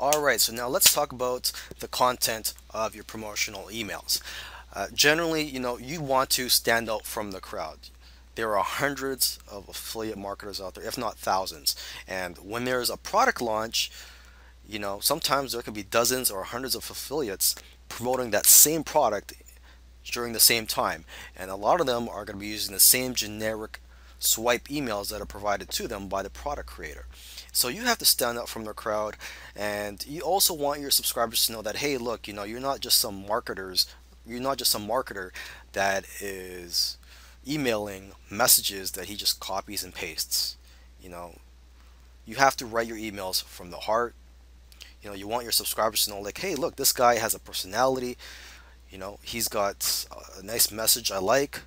Alright, so now let's talk about the content of your promotional emails. Uh, generally, you know, you want to stand out from the crowd. There are hundreds of affiliate marketers out there, if not thousands. And when there's a product launch, you know, sometimes there could be dozens or hundreds of affiliates promoting that same product during the same time. And a lot of them are going to be using the same generic swipe emails that are provided to them by the product creator. So you have to stand out from the crowd and you also want your subscribers to know that hey look you know you're not just some marketers you're not just some marketer that is emailing messages that he just copies and pastes you know. You have to write your emails from the heart. You know you want your subscribers to know like hey look this guy has a personality. You know he's got a nice message I like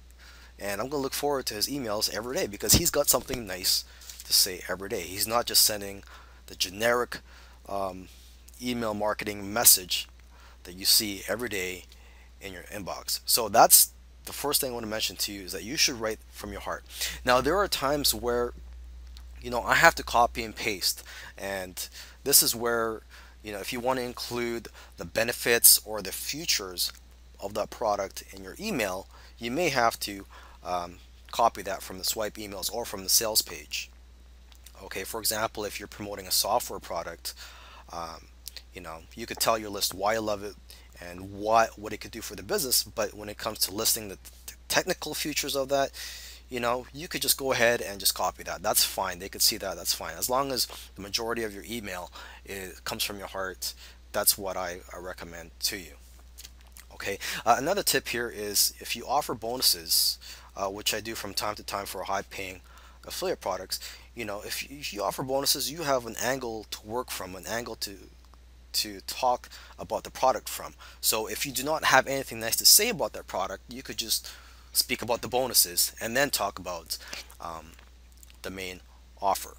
and I'm gonna look forward to his emails every day because he's got something nice to say every day. He's not just sending the generic um, email marketing message that you see every day in your inbox. So that's the first thing I want to mention to you is that you should write from your heart. Now there are times where you know I have to copy and paste and this is where you know if you want to include the benefits or the features of that product in your email you may have to um, copy that from the swipe emails or from the sales page. Okay, for example, if you're promoting a software product, um, you know, you could tell your list why you love it and what what it could do for the business. But when it comes to listing the technical features of that, you know, you could just go ahead and just copy that. That's fine. They could see that. That's fine. As long as the majority of your email comes from your heart, that's what I, I recommend to you. Okay. Uh, another tip here is if you offer bonuses, uh, which I do from time to time for high-paying affiliate products, you know, if you, if you offer bonuses, you have an angle to work from, an angle to to talk about the product from. So if you do not have anything nice to say about that product, you could just speak about the bonuses and then talk about um, the main offer.